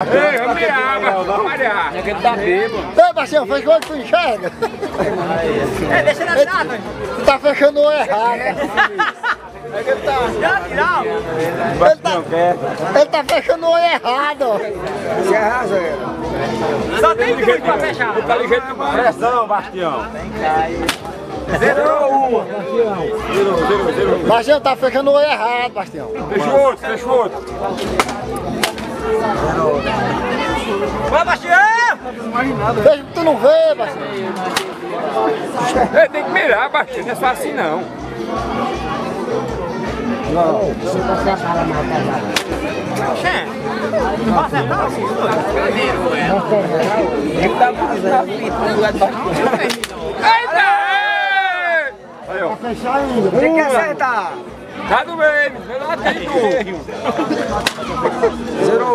Ei, vamos mirar, malhar. É que ele tá bêbado. Ei, Baixinho, faz quando tu enxerga. É, deixa ele atrás, velho. Tu tá fechando o errado. Já, tirar. Ele tá, ele tá fechando o errado. Só tem dois pra fechar. Tá ligeiro demais. Pressão, Bastião. Baixinho, tá fechando o errado, Bastião. O outro, o outro. Vai, Bastião! Veja que tu não vê. Ei, tem que mirar, baixinho, não é só assim não. Xé. Vai acertar assim, Ele tá fazendo fita no lugar do Bastião. Eita! ei! Aí, ó. Fechar ainda. Tem que acertar. Tá do meio, melhor tem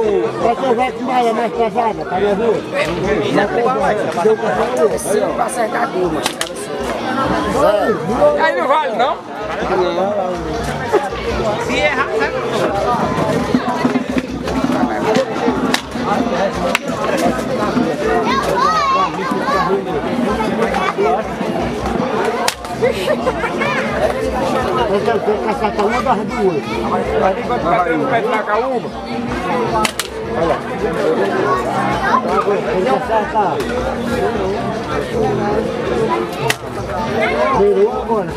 tu. Pra que vai com malha mais pesada, tá nervoso? Pra acertar a turma. Aí não vale não? Se Eu quero ter que acertar uma das duas. Mas enquanto tá dando o pé de macaúba. Tem que acertar. Virou agora.